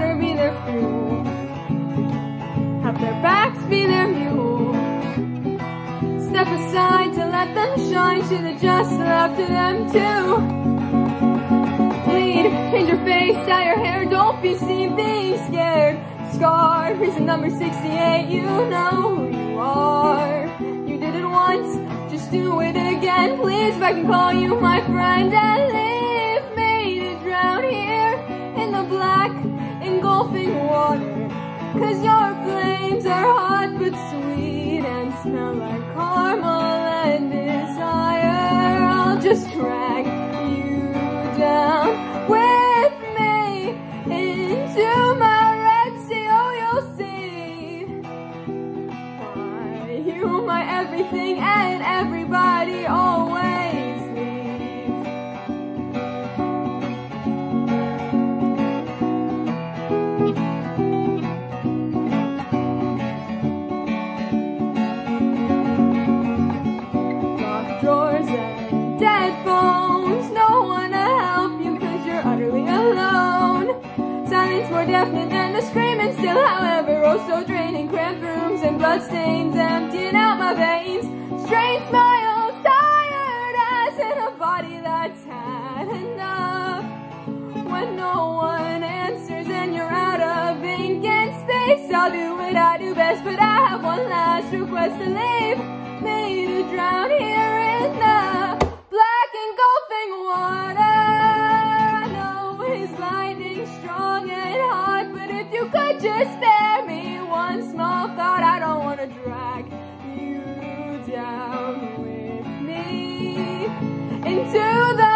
water be their fuel. Have their backs be their mule. Step aside to let them shine. Should just love to them too. Lean, change your face, dye your hair. Don't be seen being scared. Scar, prison number 68. You know who you are. You did it once, just do it again. Please, if I can call you my friend and leave me to drown here in the blue water. Cause your flames are hot but sweet and smell like caramel and desire. I'll just drag you down with me into my red sea. Oh, you'll see why you my everything and everybody dead phones. No one to help you cause you're utterly alone. Silence more deafening than the screaming still, however, oh so draining. Cramped rooms and bloodstains emptying out my veins. Strained smiles, tired as in a body that's had enough. When no one answers and you're out of ink and space, I'll do what I do best, but I have one last request to leave me to drown here in the lightning strong and hot, but if you could just spare me one small thought, I don't want to drag you down with me into the